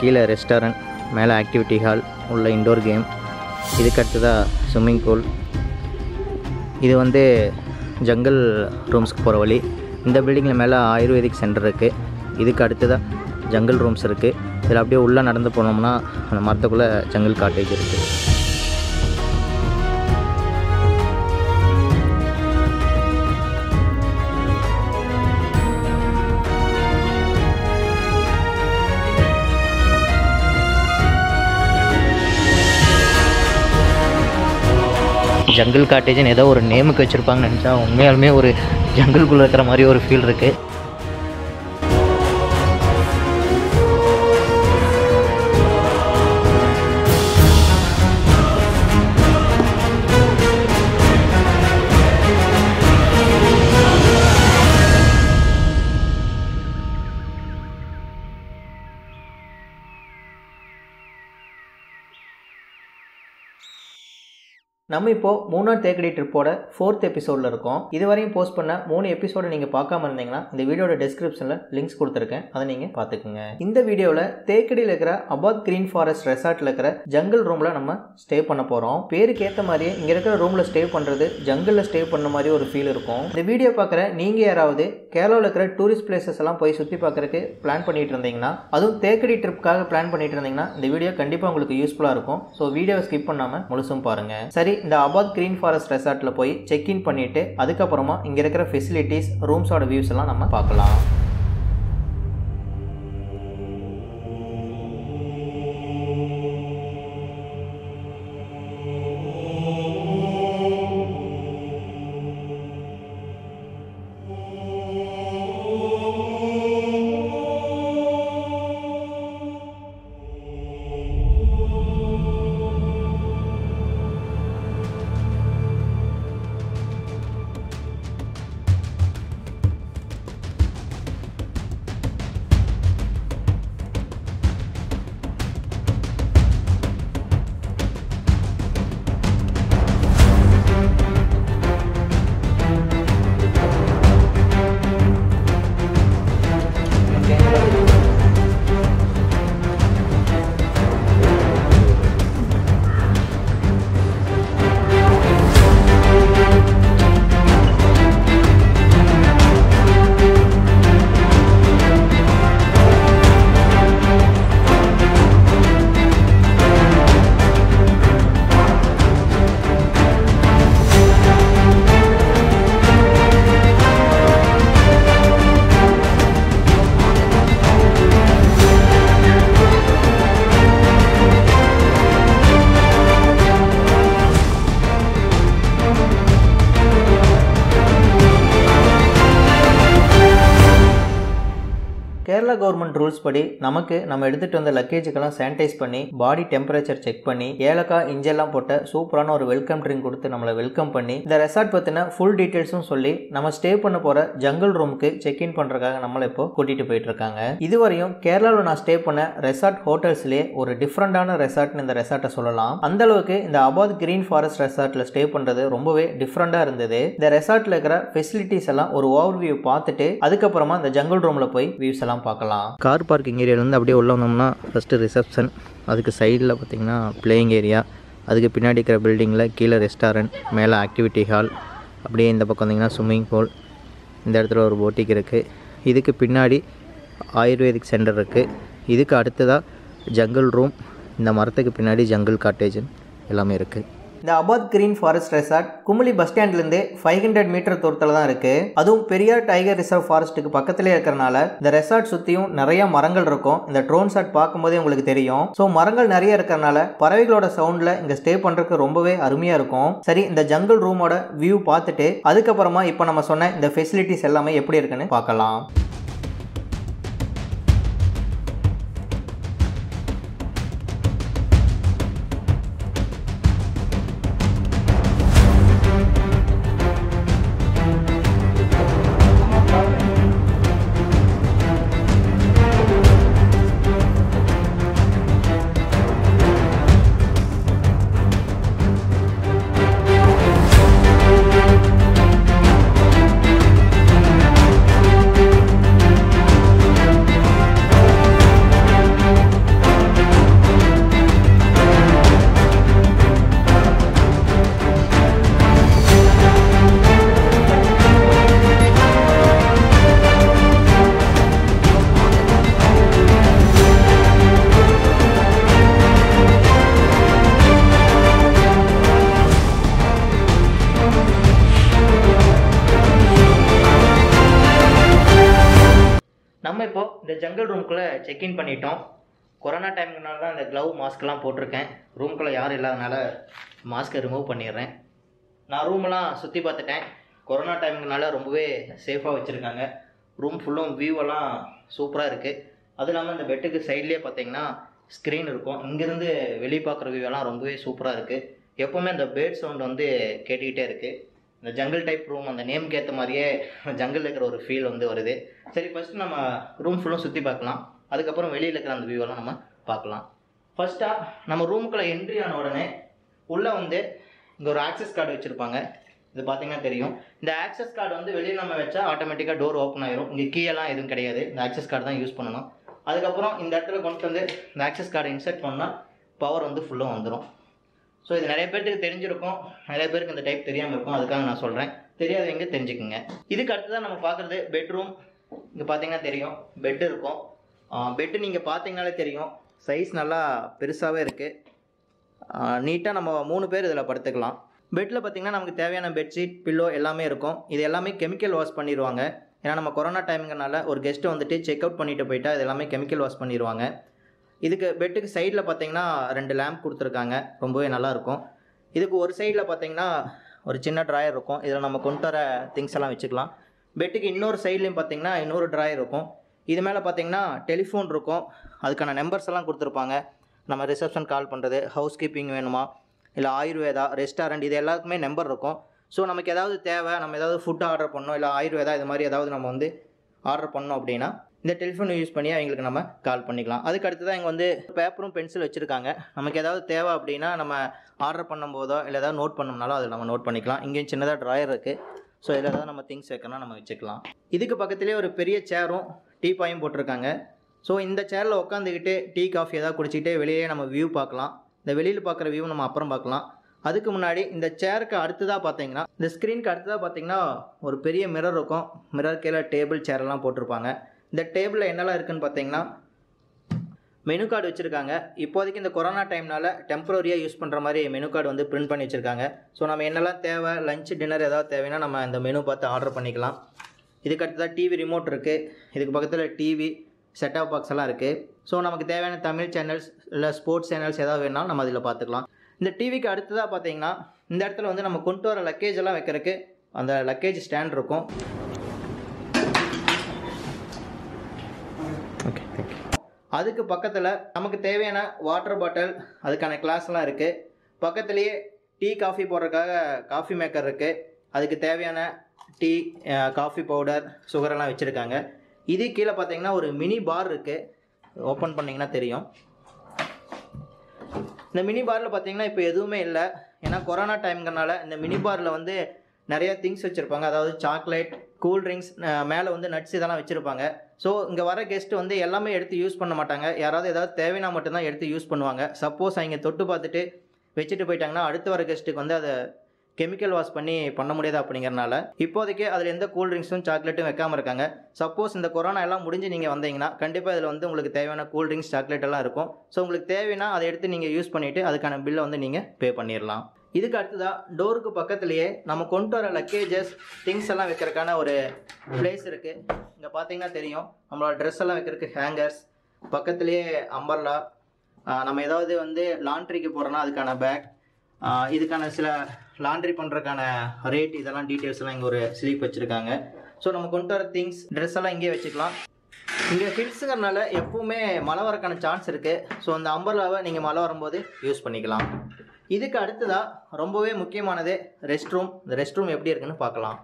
கீழே ரெஸ்டாரண்ட் மேலே activity hall உள்ள இண்டோர் கேம் இதுக்கு அடுத்ததாக ஸ்விம்மிங் பூல் இது வந்து ஜங்கல் ரூம்ஸ்க்கு போகிற வழி. இந்த பில்டிங்கில் மேலே ஆயுர்வேதிக் சென்டர் இருக்குது இதுக்கு அடுத்ததாக ஜங்கல் ரூம்ஸ் இருக்குது இதில் அப்படியே உள்ளே நடந்து போனோம்னா அந்த மரத்துக்குள்ளே ஜங்கல் காட்டேஜ் இருக்குது ஜங்கிள் காட்டேஜ்னு ஏதோ ஒரு நேமுக்கு வச்சுருப்பாங்கன்னு நினச்சா உண்மையாலுமே ஒரு ஜங்கிள்குள்ளே இருக்கிற மாதிரி ஒரு ஃபீல் இருக்குது நம்ம இப்போ மூணார் தேக்கடி ட்ரிப்போட ஃபோர்த் எபிசோடில் இருக்கோம். இதுவரையும் போஸ்ட் பண்ண மூணு எபிசோட நீங்கள் பார்க்காம இருந்தீங்கன்னா இந்த வீடியோட டிஸ்கிரிப்ஷனில் லிங்க்ஸ் கொடுத்துருக்கேன். அதை நீங்கள் பார்த்துக்குங்க. இந்த வீடியோவில் தேக்கடியில் இருக்கிற அபாத் கிரீன் ஃபாரஸ்ட் ரெசார்ட்டில் இருக்கிற ஜங்கிள் ரூமில் நம்ம ஸ்டே பண்ண போகிறோம் பேருக்கு ஏற்ற மாதிரியே இங்கே இருக்கிற ரூமில் ஸ்டே பண்ணுறது ஜங்கிளில் ஸ்டே பண்ண மாதிரி ஒரு ஃபீல் இருக்கும். இந்த வீடியோ பார்க்குற நீங்கள் யாராவது கேரளாவில் இருக்கிற டூரிஸ்ட் பிளேசஸ் எல்லாம் போய் சுற்றி பார்க்குறதுக்கு பிளான் பண்ணிட்டு இருந்தீங்கன்னா அதுவும் தேக்கடி ட்ரிப்புக்காக பிளான் பண்ணிட்டு இருந்தீங்கன்னா இந்த வீடியோ கண்டிப்பாக உங்களுக்கு யூஸ்ஃபுல்லாக இருக்கும். ஸோ வீடியோவை ஸ்கிப் பண்ணாமல் முழுசும் பாருங்கள் சரி இந்த அபாத் கிரீன் ஃபாரஸ்ட் ரெசார்ட்டில் போய் செக் இன் பண்ணிவிட்டு அதுக்கப்புறமா இங்கே இருக்கிற ஃபெசிலிட்டிஸ் ரூம்ஸோட வியூஸ் எல்லாம் நம்ம பார்க்கலாம். ரூல்ஸ் படி நமக்கு நம்ம எடுத்துகிட்டு வந்த லக்கேஜுக்கெல்லாம் சானிடைஸ் பண்ணி பாடி டெம்பரேச்சர் செக் பண்ணி ஏலக்காய் இஞ்செல்லாம் போட்ட சூப்பரான ஒரு வெல்கம் ட்ரிங்க் கொடுத்து நம்மளை வெல்கம் பண்ணி இந்த ரெசார்ட் பற்றின ஃபுல் டீட்டெயில்ஸும் சொல்லி நம்ம ஸ்டே பண்ண போகிற ஜங்கல் ரூமுக்கு செக் இன் பண்ணுறதுக்காக நம்மளை இப்போ கூட்டிகிட்டு போயிட்டு இருக்காங்க. இதுவரையும் கேரளாவில் நான் ஸ்டே பண்ண ரெசார்ட் ஹோட்டல்ஸ்லேயே ஒரு டிஃப்ரெண்டான ரெசார்ட்னு இந்த ரெசார்ட்டை சொல்லலாம். அந்த அளவுக்கு இந்த அபாத் கிரீன் ஃபாரஸ்ட் ரெசார்ட்டில் ஸ்டே பண்ணுறது ரொம்பவே டிஃப்ரெண்டாக இருந்தது. இந்த ரெசார்ட்டில் இருக்கிற ஃபெசிலிட்டிஸ் எல்லாம் ஒரு ஓவர் வியூ பார்த்துட்டு அதுக்கப்புறமா இந்த ஜங்கல் ரூமில் போய் வியூஸ் எல்லாம் பார்க்கலாம். கார் பார்க்கிங் ஏரியாவிலேருந்து அப்படியே உள்ள வந்தோம்னா ஃபஸ்ட்டு ரிசப்ஷன் அதுக்கு சைடில் பார்த்தீங்கன்னா பிளேயிங் ஏரியா அதுக்கு பின்னாடி இருக்கிற பில்டிங்கில் கீழே ரெஸ்டாரண்ட் மேலே ஆக்டிவிட்டி ஹால் அப்படியே இந்த பக்கம் வந்தீங்கன்னா ஸ்விம்மிங் பூல் இந்த இடத்துல ஒரு போட்டிக் இருக்குது இதுக்கு பின்னாடி ஆயுர்வேதிக் சென்டர் இருக்குது இதுக்கு அடுத்ததாக ஜங்கிள் ரூம் இந்த மரத்துக்கு பின்னாடி ஜங்கிள் காட்டேஜ் எல்லாமே இருக்குது இந்த Abad green forest resort Kumily bus ஸ்டாண்ட்லேருந்து ஃபைவ் ஹண்ட்ரட் மீட்டர் தூரத்தில் தான் இருக்குது அதுவும் பெரியார் டைகர் ரிசர்வ் ஃபாரஸ்ட்டுக்கு பக்கத்துலேயே இருக்கிறனால இந்த ரெசார்ட் சுற்றியும் நிறைய மரங்கள் இருக்கும். இந்த ட்ரோன் ஷாட் பார்க்கும்போதே உங்களுக்கு தெரியும். ஸோ மரங்கள் நிறைய இருக்கிறனால பறவைகளோட சவுண்டில் இங்கே ஸ்டே பண்ணுறதுக்கு ரொம்பவே அருமையாக இருக்கும். சரி இந்த ஜங்கிள் ரூமோட வியூ பார்த்துட்டு அதுக்கப்புறமா இப்போ நம்ம சொன்ன இந்த ஃபெசிலிட்டிஸ் எல்லாமே எப்படி இருக்குன்னு பார்க்கலாம். ஜங்கல் ரூம்குள்ளே செக்இன் பண்ணிட்டோம். கொரோனா டைமுக்குனால தான் அந்த க்ளவ் மாஸ்க்லாம் போட்டிருக்கேன். ரூம்குள்ளே யாரும் இல்லாதனால மாஸ்க்கை ரிமூவ் பண்ணிடுறேன். நான் ரூமெல்லாம் சுற்றி பார்த்துட்டேன். கொரோனா டைமுக்குனால ரொம்பவே சேஃபாக வச்சுருக்காங்க. ரூம் ஃபுல்லும் வியூவெல்லாம் சூப்பராக இருக்குது அதுவும் இல்லாமல் இந்த பெட்டுக்கு சைட்லேயே பார்த்தீங்கன்னா ஸ்க்ரீன் இருக்கும். இங்கேருந்து வெளியே பார்க்குற வியூவெல்லாம் ரொம்பவே சூப்பராக இருக்குது எப்போவுமே அந்த பேர்ட் சவுண்ட் வந்து கேட்டுக்கிட்டே இருக்குது இந்த ஜங்கிள் டைப் ரூம் அந்த நேம்க்கு ஏற்ற மாதிரியே ஜங்கிள் இருக்கிற ஒரு ஃபீல் வந்து வருது. சரி ஃபஸ்ட்டு நம்ம ரூம் ஃபுல்லும் சுற்றி பார்க்கலாம். அதுக்கப்புறம் வெளியில் இருக்கிற அந்த வியூவெல்லாம் நம்ம பார்க்கலாம். ஃபஸ்ட்டாக நம்ம ரூமுக்குள்ளே என்ட்ரி ஆன உடனே உள்ளே வந்து இங்கே ஒரு ஆக்சஸ் கார்டு வச்சுருப்பாங்க. இது பார்த்தீங்கன்னா தெரியும். இந்த ஆக்சஸ் கார்டு வந்து வெளியில் நம்ம வச்சா ஆட்டோமேட்டிக்காக டோர் ஓப்பன் ஆயிரும். இங்கே கீழெல்லாம் எதுவும் கிடையாது. இந்த ஆக்சஸ் கார்டு தான் யூஸ் பண்ணணும். அதுக்கப்புறம் இந்த இடத்துல கொண்டு வந்து இந்த ஆக்சஸ் கார்டை இன்சர்ட் பண்ணால் பவர் வந்து ஃபுல்லாக வந்துடும் ஸோ இது நிறைய பேருக்கு தெரிஞ்சிருக்கும். நிறைய பேருக்கு இந்த டைப் தெரியாமல் இருக்கும். அதுக்காக நான் சொல்கிறேன் தெரியாதவங்க தெரிஞ்சுக்குங்க. இதுக்கு அடுத்ததான் நம்ம பார்க்குறது பெட்ரூம் இங்கே பார்த்தீங்கன்னா தெரியும். பெட்டு இருக்கும். பெட்டு நீங்கள் பார்த்தீங்கனாலே தெரியும். சைஸ் நல்லா பெருசாகவே இருக்குது நீட்டாக நம்ம மூணு பேர் இதில் படுத்துக்கலாம். பெட்டில் பார்த்தீங்கன்னா நமக்கு தேவையான பெட்ஷீட் பில்லோ எல்லாமே இருக்கும். இது எல்லாமே கெமிக்கல் வாஷ் பண்ணிடுவாங்க. ஏன்னா நம்ம கொரோனா டைமுங்கனால ஒரு கெஸ்ட்டு வந்துட்டு செக் அவுட் பண்ணிட்டு போயிட்டா இது எல்லாமே கெமிக்கல் வாஷ் பண்ணிடுவாங்க. இதுக்கு பெட்டுக்கு சைடில் பார்த்தீங்கன்னா ரெண்டு லேம்ப் கொடுத்துருக்காங்க. ரொம்பவே நல்லாயிருக்கும் இதுக்கு ஒரு சைடில் பார்த்தீங்கன்னா ஒரு சின்ன ட்ராயர் இருக்கும். இதில் நம்ம கொண்டு வர திங்ஸ் எல்லாம் வச்சுக்கலாம். பெட்டுக்கு இன்னொரு சைட்லேயும் பார்த்தீங்கன்னா இன்னொரு ட்ராயர் இருக்கும். இது மேலே பார்த்தீங்கன்னா டெலிஃபோன் இருக்கும். அதுக்கான நம்பர்ஸ் எல்லாம் கொடுத்துருப்பாங்க. நம்ம ரிசப்ஷன் கால் பண்ணுறது ஹவுஸ் கீப்பிங் வேணுமா இல்லை ஆயுர்வேதா ரெஸ்டாரண்ட் இது எல்லாத்துக்குமே நம்பர் இருக்கும். ஸோ நமக்கு ஏதாவது தேவை நம்ம ஏதாவது ஃபுட் ஆர்டர் பண்ணோம் இல்லை ஆயுர்வேதா இது மாதிரி ஏதாவது நம்ம வந்து ஆர்டர் பண்ணோம் அப்படின்னா இந்த டெலிஃபோனை யூஸ் பண்ணி அவங்களுக்கு நம்ம கால் பண்ணிக்கலாம். அதுக்கு அடுத்து தான் இங்கே வந்து பேப்பரும் பென்சில் வச்சுருக்காங்க. நமக்கு ஏதாவது தேவை அப்படின்னா நம்ம ஆர்டர் பண்ணும்போதோ இல்லை ஏதாவது நோட் பண்ணோம்னாலும் அதில் நம்ம நோட் பண்ணிக்கலாம். இங்கேயும் சின்னதாக ட்ராயர் இருக்குது ஸோ இதில் ஏதாவது நம்ம திங்ஸ் வைக்கணும் நம்ம வச்சுக்கலாம். இதுக்கு பக்கத்துலேயே ஒரு பெரிய சேரும் டீ பாயும் போட்டிருக்காங்க. ஸோ இந்த சேரில் உட்காந்துக்கிட்டு டீ காஃபி ஏதாவது குடிச்சிக்கிட்டே வெளியே நம்ம வியூ பார்க்கலாம். இந்த வெளியில் பார்க்குற வியூ நம்ம அப்புறம் பார்க்கலாம். அதுக்கு முன்னாடி இந்த சேருக்கு அடுத்ததாக பார்த்தீங்கன்னா இந்த ஸ்க்ரீனுக்கு அடுத்ததாக பார்த்தீங்கன்னா ஒரு பெரிய மிரர் இருக்கும். மிரர் கீழே டேபிள் சேரெல்லாம் போட்டிருப்பாங்க. இந்த டேபிளில் என்னெல்லாம் இருக்குதுன்னு பார்த்தீங்கன்னா மெனு கார்டு வச்சுருக்காங்க. இப்போதைக்கு இந்த கொரோனா டைம்னால டெம்பரரியாக யூஸ் பண்ணுற மாதிரி மெனு கார்டு வந்து பிரிண்ட் பண்ணி வச்சுருக்காங்க. ஸோ நம்ம என்னெல்லாம் தேவை? லஞ்ச் டின்னர் ஏதாவது தேவைன்னா நம்ம இந்த மெனு பார்த்து ஆர்டர் பண்ணிக்கலாம். இதுக்கு அடுத்ததாக டிவி ரிமோட் இருக்குது இதுக்கு பக்கத்தில் டிவி செட்டாப் பாக்ஸ் எல்லாம் இருக்குது ஸோ நமக்கு தேவையான தமிழ் சேனல்ஸ் இல்லை ஸ்போர்ட்ஸ் சேனல்ஸ் ஏதாவது வேணாலும் நம்ம அதில் பார்த்துக்கலாம். இந்த டிவிக்கு அடுத்ததாக பார்த்தீங்கன்னா இந்த இடத்துல வந்து நம்ம கொண்டு வர லக்கேஜ் எல்லாம் வைக்கிறதுக்கு அந்த லக்கேஜ் ஸ்டாண்ட் இருக்கும் ஓகே தேங்க்யூ அதுக்கு பக்கத்தில் நமக்கு தேவையான வாட்டர் பாட்டில் அதுக்கான கிளாஸ்லாம் இருக்குது பக்கத்துலேயே டீ காஃபி போடுறதுக்காக காஃபி மேக்கர் இருக்குது அதுக்கு தேவையான டீ காஃபி பவுடர் சுகரெல்லாம் வச்சுருக்காங்க. இது கீழே பார்த்தீங்கன்னா ஒரு மினி பார் இருக்குது ஓப்பன் பண்ணிங்கன்னா தெரியும். இந்த மினி பாரில் பார்த்தீங்கன்னா இப்போ எதுவுமே இல்லை. ஏன்னா கொரோனா டைம்ங்கிறனால இந்த மினி பாரில் வந்து நிறைய திங்ஸ் வச்சுருப்பாங்க. அதாவது சாக்லேட் கூல் ட்ரிங்க்ஸ் மேலே வந்து நட்ஸ் இதெல்லாம் வச்சுருப்பாங்க. ஸோ இங்கே வர கெஸ்ட் வந்து எல்லாமே எடுத்து யூஸ் பண்ண மாட்டாங்க. யாராவது ஏதாவது தேவைன்னா மட்டும்தான் எடுத்து யூஸ் பண்ணுவாங்க. சப்போஸ் அவங்க தொட்டு பார்த்துட்டு வச்சுட்டு போயிட்டாங்கன்னா அடுத்து வர கெஸ்ட்டுக்கு வந்து அதை கெமிக்கல் வாஷ் பண்ணி பண்ண முடியாது அப்படிங்கிறனால இப்போதைக்கு அதில் எந்த கூல் ட்ரிங்க்ஸும் சாக்லேட்டும் வைக்காமல் இருக்காங்க. சப்போஸ் இந்த கொரோனா எல்லாம் முடிஞ்சு நீங்கள் வந்தீங்கன்னா கண்டிப்பாக இதில் வந்து உங்களுக்கு தேவையான கூல் ட்ரிங்க்ஸ் சாக்லேட் எல்லாம் இருக்கும். ஸோ உங்களுக்கு தேவைன்னா அதை எடுத்து நீங்கள் யூஸ் பண்ணிவிட்டு அதுக்கான பில்லை வந்து நீங்கள் பே பண்ணிடலாம் இதுக்கு அடுத்ததாக டோருக்கு பக்கத்துலேயே நம்ம கொண்டு வர லக்கேஜஸ் திங்ஸ் எல்லாம் வைக்கிறதுக்கான ஒரு பிளேஸ் இருக்குது இங்கே பார்த்தீங்கன்னா தெரியும். நம்மளோட ட்ரெஸ் எல்லாம் வைக்கிறதுக்கு ஹேங்கர்ஸ் பக்கத்துலேயே அம்பர்லா நம்ம ஏதாவது வந்து லாண்ட்ரிக்கு போகிறோன்னா அதுக்கான பேக் இதுக்கான சில லாண்ட்ரி பண்ணுறதுக்கான ரேட் இதெல்லாம் டீட்டெயில்ஸ் எல்லாம் இங்கே ஒரு ஸ்லீப் வச்சுருக்காங்க. ஸோ நம்ம கொண்டு வர திங்ஸ் ட்ரெஸ் எல்லாம் இங்கேயே வச்சுக்கலாம். இங்கே ஹில்ஸுங்கிறனால எப்பவுமே மழை வரக்கான சான்ஸ் இருக்குது ஸோ அந்த அம்பர்லாவை நீங்கள் மழை வரும்போது யூஸ் பண்ணிக்கலாம். இதுக்கு அடுத்ததாக ரொம்பவே முக்கியமானது ரெஸ்ட் ரூம் இந்த ரெஸ்ட் ரூம் எப்படி இருக்குன்னு பார்க்கலாம்.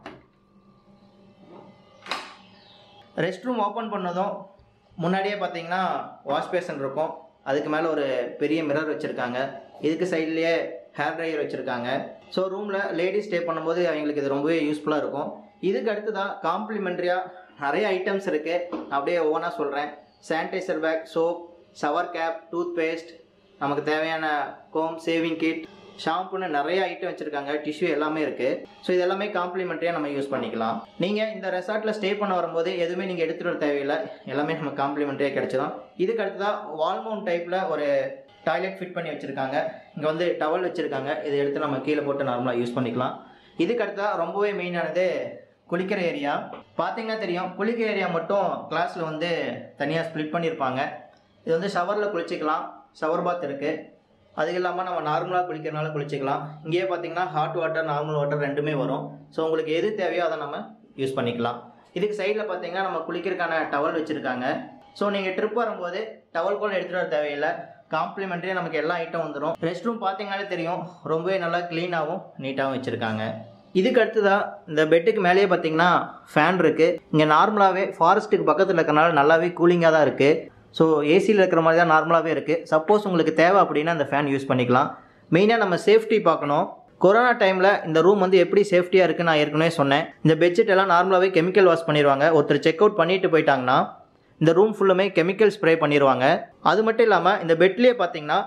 ரெஸ்ட் ரூம் ஓப்பன் பண்ணதும் முன்னாடியே பார்த்தீங்கன்னா வாஷ் பேசன் இருக்கும். அதுக்கு மேலே ஒரு பெரிய மிரர் வச்சுருக்காங்க. இதுக்கு சைட்லேயே ஹேர் ட்ரையர் வச்சுருக்காங்க. ஸோ ரூமில் லேடிஸ் ஸ்டே பண்ணும்போது அவங்களுக்கு இது ரொம்பவே யூஸ்ஃபுல்லாக இருக்கும். இதுக்கு அடுத்து தான் காம்ப்ளிமெண்ட்ரியாக நிறைய ஐட்டம்ஸ் இருக்குது அப்படியே ஒவ்வொன்றா சொல்கிறேன் sanitiser pack soap shower cap toothpaste நமக்கு தேவையான கோம் சேவிங் கிட் ஷாம்புன்னு நிறைய ஐட்டம் வச்சுருக்காங்க டிஷ்யூ எல்லாமே இருக்குது ஸோ இது எல்லாமே காம்ப்ளிமெண்ட்ரியாக நம்ம யூஸ் பண்ணிக்கலாம். நீங்கள் இந்த ரெசார்ட்டில் ஸ்டே பண்ண வரும்போது எதுவுமே நீங்கள் எடுத்துகிட்டு வர தேவையில்லை. எல்லாமே நம்ம காம்ப்ளிமெண்ட்ரியாக கிடைச்சிடும் இதுக்கு அடுத்ததாக வால்மவுண்ட் டைப்பில் ஒரு டாய்லெட் ஃபிட் பண்ணி வச்சுருக்காங்க. இங்கே வந்து டவல் வச்சுருக்காங்க. இதை எடுத்து நம்ம கீழே போட்டு நார்மலாக யூஸ் பண்ணிக்கலாம். இதுக்கு அடுத்ததாக ரொம்பவே மெயினானது குளிக்கிற ஏரியா பார்த்தீங்கன்னா தெரியும் குளிக்கிற ஏரியா மட்டும் கிளாஸில் வந்து தனியாக ஸ்ப்ளிட் பண்ணியிருப்பாங்க இது வந்து ஷவரில் குளிச்சிக்கலாம். ஷவர் பாத் இருக்குது அது இல்லாமல் நம்ம நார்மலாக குளிக்கிறனால குளிச்சிக்கலாம். இங்கேயே பார்த்தீங்கன்னா ஹாட் வாட்டர் நார்மல் வாட்டர் ரெண்டுமே வரும். ஸோ உங்களுக்கு எது தேவையோ அதை நம்ம யூஸ் பண்ணிக்கலாம். இதுக்கு சைடில் பார்த்தீங்கன்னா நம்ம குளிக்கிறதுக்கான டவல் வச்சுருக்காங்க. ஸோ நீங்கள் ட்ரிப் வரும்போது டவல் கூட எடுத்துகிட்டு வர தேவையில்லை. காம்ப்ளிமெண்ட்ரியாக நமக்கு எல்லா ஐட்டம் வந்துடும் ரெஸ்ட் ரூம் பார்த்தீங்கனாலே தெரியும். ரொம்பவே நல்லா க்ளீனாகவும் நீட்டாகவும் வச்சுருக்காங்க. இதுக்கு அடுத்ததாக இந்த பெட்டுக்கு மேலேயே பார்த்தீங்கன்னா ஃபேன் இருக்குது இங்கே நார்மலாகவே ஃபாரஸ்ட்டுக்கு பக்கத்தில் இருக்கிறனால நல்லாவே கூலிங்காக தான் இருக்குது ஸோ ஏசியில் இருக்கிற மாதிரி தான் நார்மலாகவே இருக்குது சப்போஸ் உங்களுக்கு தேவை அப்படின்னா அந்த ஃபேன் யூஸ் பண்ணிக்கலாம். மெயினாக நம்ம சேஃப்டி பார்க்கணும். கொரோனா டைமில் இந்த ரூம் வந்து எப்படி சேஃப்டியாக இருக்குன்னு நான் ஏற்கனவே சொன்னேன். இந்த பெட்ஷீட் எல்லாம் நார்மலாகவே கெமிக்கல் வாஷ் பண்ணிடுவாங்க ஒருத்தர் செக் அவுட் பண்ணிட்டு போயிட்டாங்கன்னா இந்த ரூம் ஃபுல்லுமே கெமிக்கல் ஸ்ப்ரே பண்ணிடுவாங்க அது மட்டும் இல்லாமல் இந்த பெட்லேயே பார்த்தீங்கன்னா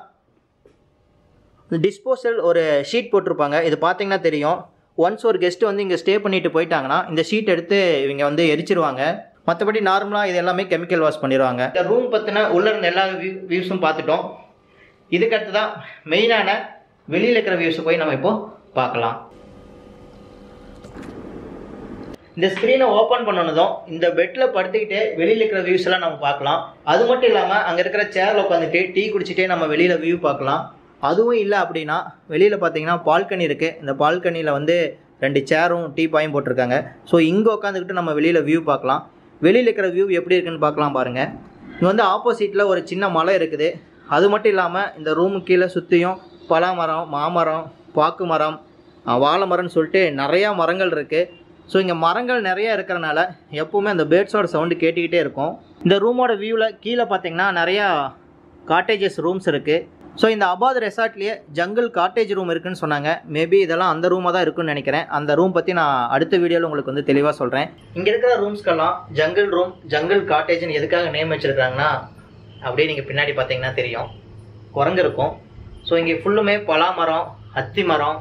டிஸ்போசல் ஒரு ஷீட் போட்டிருப்பாங்க. இது பார்த்தீங்கன்னா தெரியும். ஒன்ஸ் ஒரு கெஸ்ட் வந்து இங்கே ஸ்டே பண்ணிட்டு போயிட்டாங்கன்னா இந்த ஷீட் எடுத்து இவங்க வந்து எரிச்சிருவாங்க. மற்றபடி நார்மலாக இது எல்லாமே கெமிக்கல் வாஷ் பண்ணிடுவாங்க இந்த ரூம் பற்றின உள்ள இருந்த எல்லா வியூ வியூஸும் பார்த்துட்டோம். இதுக்கடுத்து தான் மெயினான வெளியில் இருக்கிற வியூஸை போய் நம்ம இப்போது பார்க்கலாம். இந்த ஸ்க்ரீனை ஓப்பன் பண்ணனதும் இந்த பெட்டில் படுத்துக்கிட்டே வெளியில் இருக்கிற வியூஸ் எல்லாம் நம்ம பார்க்கலாம். அது மட்டும் இல்லாமல் அங்கே இருக்கிற சேரில் உட்காந்துட்டு டீ குடிச்சிட்டே நம்ம வெளியில் வியூ பார்க்கலாம். அதுவும் இல்லை அப்படின்னா வெளியில் பார்த்தீங்கன்னா பால்கனி இருக்குது இந்த பால்கனியில் வந்து ரெண்டு சேரும் டீ பாயும் போட்டிருக்காங்க. ஸோ இங்கே உட்காந்துக்கிட்டு நம்ம வெளியில் வியூ பார்க்கலாம். வெளியில் இருக்கிற வியூ எப்படி இருக்குன்னு பார்க்கலாம் பாருங்கள் இங்கே வந்து ஆப்போசிட்டில் ஒரு சின்ன மலை இருக்குது. அது மட்டும் இல்லாமல் இந்த ரூமு கீழே சுற்றியும் பலாமரம் மாமரம் பாக்கு மரம் வாழை மரம்னு சொல்லிட்டு நிறையா மரங்கள் இருக்குது ஸோ இங்கே மரங்கள் நிறையா இருக்கிறனால எப்போவுமே அந்த பேர்ட்ஸோட சவுண்டு கேட்டுக்கிட்டே இருக்கும். இந்த ரூமோட வியூவில் கீழே பார்த்தீங்கன்னா நிறையா காட்டேஜஸ் ரூம்ஸ் இருக்குது ஸோ இந்த அபாத் ரெசார்ட்லேயே ஜங்கிள் காட்டேஜ் ரூம் இருக்குன்னு சொன்னாங்க. மேபி இதெல்லாம் அந்த ரூமாக தான் இருக்குன்னு நினைக்கிறேன். அந்த ரூம் பற்றி நான் அடுத்த வீடியோவில் உங்களுக்கு வந்து தெளிவாக சொல்கிறேன் இங்கே இருக்கிற ரூம்ஸ்க்கெல்லாம் ஜங்கிள் ரூம் ஜங்கிள் காட்டேஜ்னு எதுக்காக நேம் வச்சுருக்காங்கன்னா அப்படியே நீங்கள் பின்னாடி பார்த்தீங்கன்னா தெரியும். குரங்கு இருக்கும். ஸோ இங்கே ஃபுல்லுமே பலா மரம் அத்தி மரம்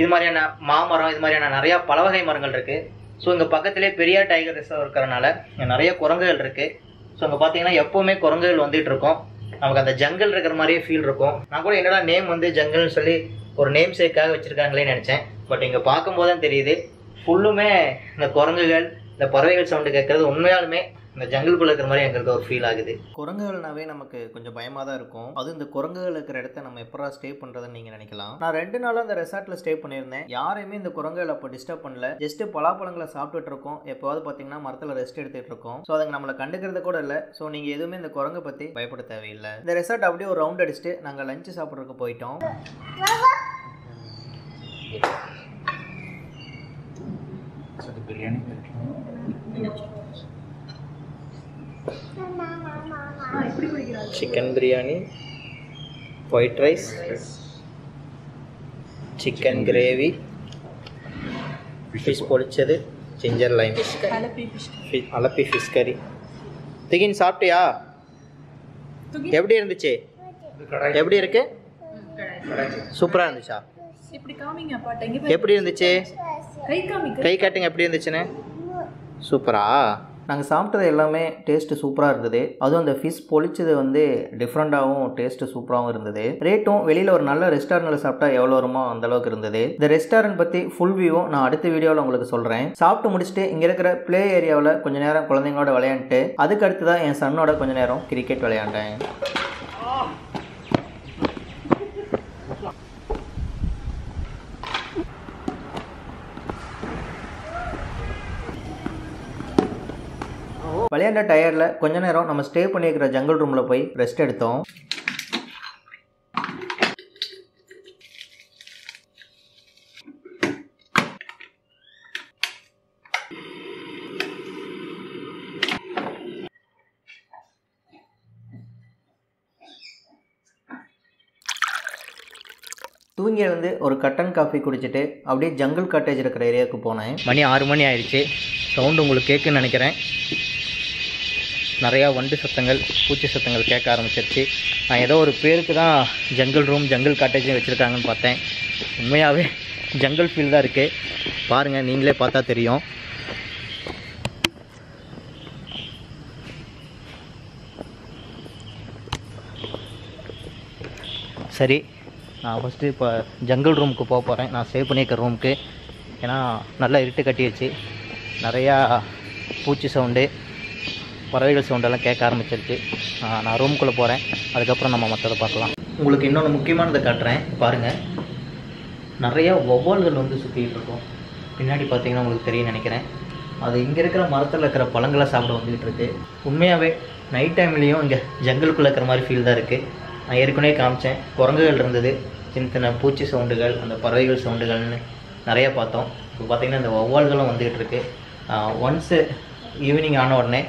இது மாதிரியான மாமரம் இது மாதிரியான நிறையா பல வகை மரங்கள் இருக்குது ஸோ இங்கே பக்கத்திலே பெரியார் டைகர் ரிசர்வ் இருக்கிறனால இங்கே நிறைய குரங்குகள் இருக்குது ஸோ இங்கே பார்த்தீங்கன்னா எப்போவுமே குரங்குகள் வந்துகிட்டு இருக்கும். நமக்கு அந்த ஜங்கல் இருக்கிற மாதிரியே ஃபீல் இருக்கும். நான் கூட என்னடா நேம் வந்து ஜங்கல்னு சொல்லி ஒரு நேம் சேக்காக வச்சுருக்காங்களேன்னு நினச்சேன். பட் இங்கே பார்க்கும்போது தான் தெரியுது ஃபுல்லுமே இந்த குரங்குகள் இந்த பறவைகள் சவுண்டு கேட்குறது உண்மையாலுமே இந்த ஜங்கிள்குள்ளே இருக்கிற மாதிரி எங்களுக்கு ஒரு ஃபீல் ஆகுது. குரங்குகள்னாவே நமக்கு கொஞ்சம் பயமாக தான் இருக்கும். அதுவும் இந்த குரங்குகள் இருக்கிற இடத்த நம்ம எப்படா ஸ்டே பண்ணுறதுன்னு நீங்கள் நினைக்கலாம். நான் ரெண்டு நாளாக அந்த ரெசார்ட்டில் ஸ்டே பண்ணியிருந்தேன். யாரையுமே இந்த குரங்குகள் அப்போ டிஸ்டர்ப் பண்ணல. ஜஸ்ட் பலாப்பழங்களை சாப்பிட்டுட்டு இருக்கோம். எப்போவாது பார்த்தீங்கன்னா மரத்தில் ரெஸ்ட் எடுத்துகிட்டு இருக்கோம். ஸோ அதுங்க நம்மளை கண்டுக்கிறது கூட இல்லை. ஸோ நீங்கள் எதுவுமே இந்த குரங்கை பற்றி பயப்பட தேவையில்லை. இந்த ரெசார்ட் அப்படியே ஒரு ரவுண்ட் அடிச்சுட்டு நாங்கள் லஞ்சு சாப்பிட்றதுக்கு போயிட்டோம். Chicken biryani white rice chicken gravy fish பொரிச்சது ginger lime fish Alleppey fish கறி திகின் சாப்பிட்டியா? எப்படி இருந்துச்சு? எப்படி இருக்கு? சூப்பராக இருந்துச்சா. எப்படி இருந்துச்சு? கை காட்டுங்க எப்படி இருந்துச்சுன்னு. சூப்பரா? நாங்கள் சாப்பிட்டது எல்லாமே டேஸ்ட்டு சூப்பராக இருந்தது. அதுவும் அந்த ஃபிஷ் பொழிச்சது வந்து டிஃப்ரெண்ட்டாகவும் டேஸ்ட்டு சூப்பராகவும் இருந்தது. ரேட்டும் வெளியில் ஒரு நல்ல ரெஸ்டாரண்ட்டில் சாப்பிட்டா எவ்வளோ வருமோ அந்தளவுக்கு இருந்தது. இந்த ரெஸ்டாரண்ட் பற்றி ஃபுல் வியூவும் நான் அடுத்த வீடியோவில் உங்களுக்கு சொல்கிறேன் சாப்பிட்டு முடிச்சுட்டு இங்கே இருக்கிற ப்ளே ஏரியாவில் கொஞ்ச நேரம் குழந்தைங்களோட விளையாண்டுட்டு அதுக்கு அடுத்து தான் என் சன்னோட கொஞ்ச நேரம் கிரிக்கெட் விளையாண்டேன். விளையாண்ட டயரில் கொஞ்ச நேரம் நம்ம ஸ்டே பண்ணியிருக்கிற ஜங்கிள் ரூமில் போய் ரெஸ்ட் எடுத்தோம். தூங்கி எழுந்து ஒரு கட்டன் காஃபி குடிச்சிட்டு அப்படியே ஜங்கிள் காட்டேஜ் இருக்கிற ஏரியாவுக்கு போனேன். மணி ஆறு மணி ஆயிடுச்சு. சவுண்டு உங்களுக்கு கேட்குன்னு நினைக்கிறேன். நிறையா வண்டு சத்தங்கள் பூச்சி சத்தங்கள் கேட்க ஆரம்பிச்சிருச்சு. நான் ஏதோ ஒரு பேருக்கு தான் ஜங்கிள் ரூம் ஜங்கிள் காட்டேஜும் வச்சுருக்காங்கன்னு பார்த்தேன். உண்மையாகவே ஜங்கிள் ஃபீல் தான் இருக்குது பாருங்கள் நீங்களே பார்த்தா தெரியும். சரி நான் ஃபஸ்ட்டு இப்போ ஜங்கிள் ரூமுக்கு போக போகிறேன் நான் சேவ் பண்ணியிருக்க ரூமுக்கு ஏன்னா நல்லா இருட்டு கட்டிடுச்சு நிறையா பூச்சி சவுண்டு பறவைகள் சவுண்டெல்லாம் கேட்க ஆரம்பிச்சிருச்சு. நான் ரூம்குள்ளே போகிறேன் அதுக்கப்புறம் நம்ம மற்றதை பார்க்கலாம். உங்களுக்கு இன்னொன்று முக்கியமானதை காட்டுறேன். பாருங்கள் நிறையா வௌவால்கள் வந்து சுற்றிக்கிட்டு இருக்கும். பின்னாடி பார்த்தீங்கன்னா உங்களுக்கு தெரியும் நினைக்கிறேன். அது இங்கே இருக்கிற மரத்தில் இருக்கிற பழங்களை சாப்பிட வந்துக்கிட்டு இருக்கு. உண்மையாகவே நைட் டைம்லேயும் இங்கே ஜங்கலுக்குள்ளே இருக்கிற மாதிரி ஃபீல் தான் இருக்குது நான் ஏற்கனவே காமிச்சேன். குரங்குகள் இருந்தது சின்ன சின்ன பூச்சி சவுண்டுகள் அந்த பறவைகள் சவுண்டுகள்னு நிறைய பார்த்தோம். இப்போ பார்த்திங்கன்னா இந்த வௌவால்களும் வந்துக்கிட்டு இருக்கு. ஒன்ஸு ஈவினிங் ஆன உடனே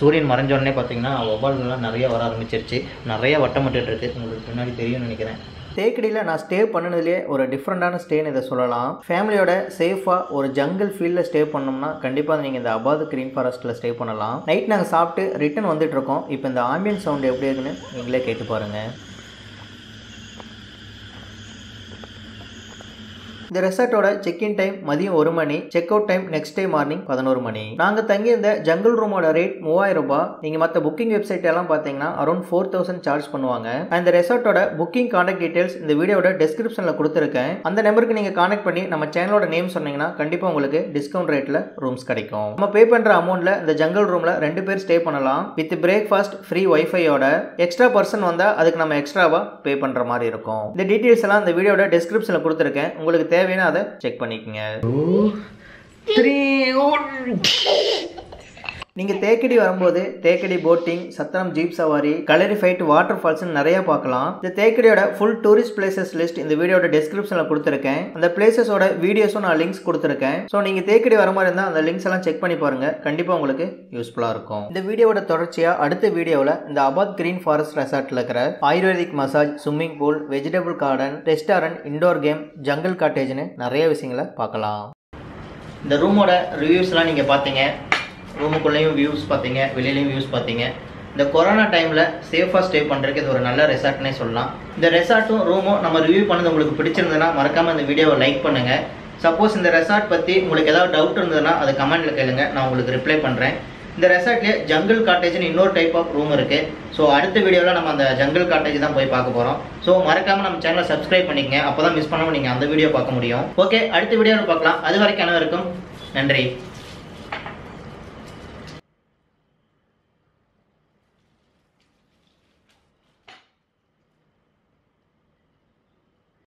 சூரியன் மறைஞ்ச உடனே பார்த்தீங்கன்னா வௌவால்கள்லாம் நிறைய வர ஆரம்பிச்சிருச்சு. நிறைய வட்டமிட்டு இருக்குது உங்களுக்கு பின்னாடி தெரியும்னு நினைக்கிறேன். தேக்கடியில் நான் ஸ்டே பண்ணினதுலேயே ஒரு டிஃப்ரெண்ட்டான ஸ்டேன்னு இதை சொல்லலாம். ஃபேமிலியோட சேஃபாக ஒரு ஜங்கிள் ஃபீல்டில் ஸ்டே பண்ணோம்னா கண்டிப்பாக நீங்கள் இந்த அபாத் க்ரீன் ஃபாரஸ்ட்டில் ஸ்டே பண்ணலாம். நைட் நாங்கள் சாப்பிட்டு ரிட்டன் வந்துட்டு இருக்கோம். இப்போ இந்த ஆம்பியன் சவுண்ட் எப்படி இருக்குன்னு நீங்களே கேட்டு பாருங்கள் இந்த ரெசார்ட்டோட செக் இன் டைம் மதியம் ஒரு மணி check out time next day morning பதினோரு மணி. நாங்கள் தங்கியிருந்த ஜங்கிள் ரூமோட ரேட் மூவாயிரம் ரூபாய். நீங்கள் மற்ற புக்கிங் வெப்சைட் எல்லாம் பார்த்தீங்கன்னா அரௌண்ட் ஃபோர் தௌசண்ட் சார்ஜ் பண்ணுவாங்க. அந்த ரெசார்ட்டோட புக்கிங் கான்டாக்ட் டீடைல்ஸ் இந்த வீடியோட டிஸ்கிரிப்ஷனில் கொடுத்துருக்கேன். அந்த நம்பருக்கு நீங்கள் கான்டாக்ட் பண்ணி நம்ம சேனலோட நேம் சொன்னீங்கன்னா கண்டிப்பாக உங்களுக்கு டிஸ்கவுண்ட் ரேட்டில் ரூம்ஸ் கிடைக்கும். நம்ம பே பண்ணுற அமௌண்ட்டில் இந்த ஜங்கிள் ரூமில் ரெண்டு பேர் ஸ்டே பண்ணலாம். வித் பிரேக்ஃபாஸ்ட் ஃப்ரீ ஒய்ஃபையோட எக்ஸ்ட்ரா பர்சன் வந்தால் அதுக்கு நம்ம எக்ஸ்ட்ராவாக பே பண்ணுற மாதிரி இருக்கும். இந்த டீட்டெயில்ஸ் எல்லாம் இந்த வீடியோட டிஸ்கிரிப்ஷனில் கொடுத்துருக்கேன். உங்களுக்கு தேவையான அதை செக் பண்ணிக்கோங்க. நீங்கள் தேக்கடி வரும்போது தேக்கடி போட்டிங் சத்திரம் ஜீப் சவாரி கலரிஃபைட் வாட்டர் ஃபால்ஸ்னு நிறைய பார்க்கலாம். இந்த தேக்கடியோட ஃபுல் டூரிஸ்ட் பிளேசஸ் லிஸ்ட் இந்த வீடியோட டிஸ்கிரிப்ஷனில் கொடுத்துருக்கேன். அந்த பிளேசஸோட வீடியோஸும் நான் லிங்க்ஸ் கொடுத்துருக்கேன். ஸோ நீங்கள் தேக்கடி வர மாதிரி இருந்தால் அந்த லிங்க்ஸ் எல்லாம் செக் பண்ணி பாருங்கள் கண்டிப்பாக உங்களுக்கு யூஸ்ஃபுல்லாக இருக்கும். இந்த வீடியோட தொடர்ச்சியாக அடுத்த வீடியோவில் இந்த அபாத் கிரீன் ஃபாரஸ்ட் ரெசார்ட்டில் இருக்கிற ayurvedic massage swimming pool vegetable garden restaurant indoor game jungle காட்டேஜ்னு நிறைய விஷயங்களை பார்க்கலாம். இந்த ரூமோட ரிவ்யூஸ்லாம் நீங்கள் பார்த்தீங்க. ரூமுக்குள்ளேயும் வியூஸ் பார்த்தீங்க வெளியிலையும் வியூஸ் பார்த்தீங்க. இந்த கொரோனா டைமில் சேஃபாக ஸ்டே பண்ணுறதுக்கு இது ஒரு நல்ல ரெசார்ட்னே சொல்லலாம். இந்த ரெசார்ட்டும் ரூமும் நம்ம ரிவ்யூ பண்ணது உங்களுக்கு பிடிச்சிருந்ததுன்னா மறக்காமல் இந்த வீடியோவை லைக் பண்ணுங்கள் சப்போஸ் இந்த ரெசார்ட் பற்றி உங்களுக்கு ஏதாவது டவுட் இருந்ததுன்னா அது கமெண்ட்டில் கேளுங்க. நான் உங்களுக்கு ரிப்ளை பண்ணுறேன் இந்த ரெசார்ட்லேயே ஜங்கிள் காட்டேஜ்னு இன்னொரு டைப் ஆஃப் ரூம் இருக்குது ஸோ அடுத்த வீடியோவில் நம்ம அந்த ஜங்கிள் காட்டேஜ் தான் போய் பார்க்க போகிறோம் ஸோ மறக்காமல் நம்ம சேனலை சப்ஸ்கிரைப் பண்ணிக்கங்க. அப்போ தான் மிஸ் பண்ணாமல் நீங்கள் அந்த வீடியோ பார்க்க முடியும். ஓகே அடுத்த வீடியோவில் பார்க்கலாம். அது வரைக்கும் அனைவருக்கும் நன்றி.